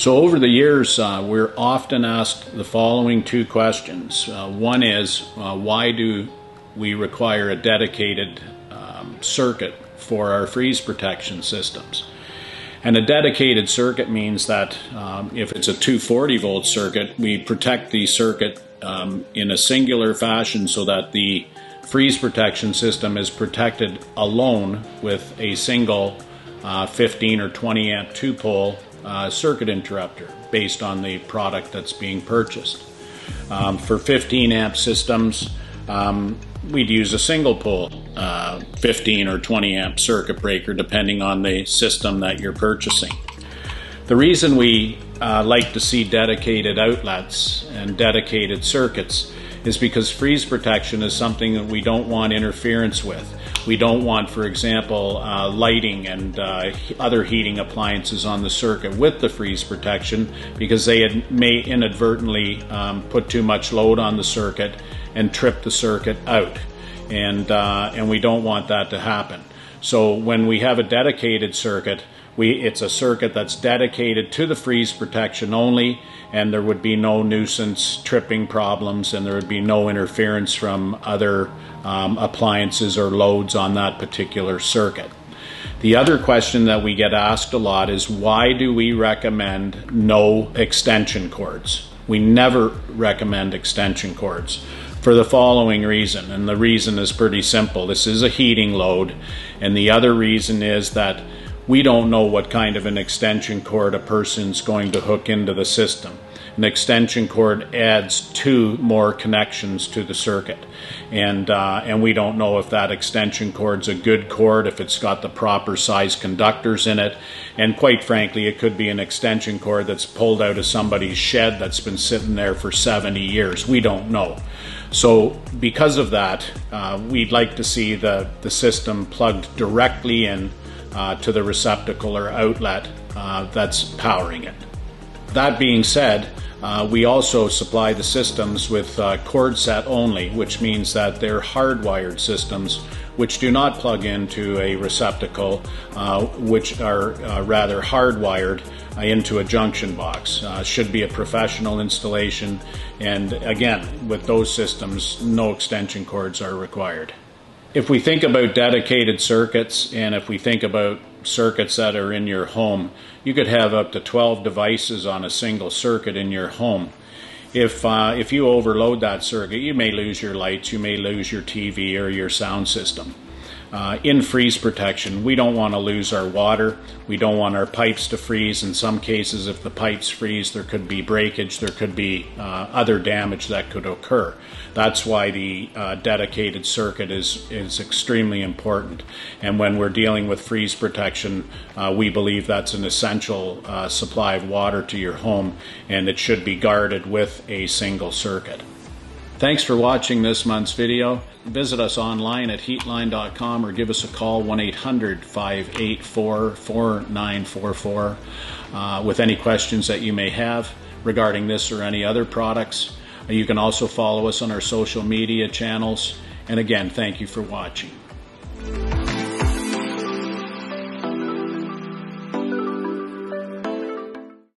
So, over the years, uh, we're often asked the following two questions. Uh, one is, uh, why do we require a dedicated um, circuit for our freeze protection systems? And a dedicated circuit means that um, if it's a 240 volt circuit, we protect the circuit um, in a singular fashion so that the freeze protection system is protected alone with a single uh, 15 or 20 amp two pole uh, circuit interrupter based on the product that's being purchased. Um, for 15 amp systems, um, we'd use a single pole uh, 15 or 20 amp circuit breaker depending on the system that you're purchasing. The reason we uh, like to see dedicated outlets and dedicated circuits is because freeze protection is something that we don't want interference with. We don't want, for example, uh, lighting and uh, other heating appliances on the circuit with the freeze protection because they may inadvertently um, put too much load on the circuit and trip the circuit out. And, uh, and we don't want that to happen. So when we have a dedicated circuit, we, it's a circuit that's dedicated to the freeze protection only, and there would be no nuisance tripping problems, and there would be no interference from other um, appliances or loads on that particular circuit. The other question that we get asked a lot is why do we recommend no extension cords? We never recommend extension cords for the following reason, and the reason is pretty simple. This is a heating load, and the other reason is that we don't know what kind of an extension cord a person's going to hook into the system. An extension cord adds two more connections to the circuit, and uh, and we don't know if that extension cord's a good cord, if it's got the proper size conductors in it, and quite frankly, it could be an extension cord that's pulled out of somebody's shed that's been sitting there for 70 years. We don't know. So because of that, uh, we'd like to see the, the system plugged directly in uh, to the receptacle or outlet uh, that's powering it. That being said, uh, we also supply the systems with uh, cord set only, which means that they're hardwired systems which do not plug into a receptacle, uh, which are uh, rather hardwired into a junction box. Should be a professional installation, and again, with those systems, no extension cords are required if we think about dedicated circuits and if we think about circuits that are in your home, you could have up to 12 devices on a single circuit in your home. If, uh, if you overload that circuit, you may lose your lights, you may lose your TV or your sound system. Uh, in freeze protection, we don't want to lose our water. We don't want our pipes to freeze. In some cases, if the pipes freeze, there could be breakage, there could be uh, other damage that could occur. That's why the uh, dedicated circuit is, is extremely important. And when we're dealing with freeze protection, uh, we believe that's an essential uh, supply of water to your home, and it should be guarded with a single circuit. Thanks for watching this month's video. Visit us online at heatline.com or give us a call 1 800 584 4944 uh, with any questions that you may have regarding this or any other products. You can also follow us on our social media channels. And again, thank you for watching.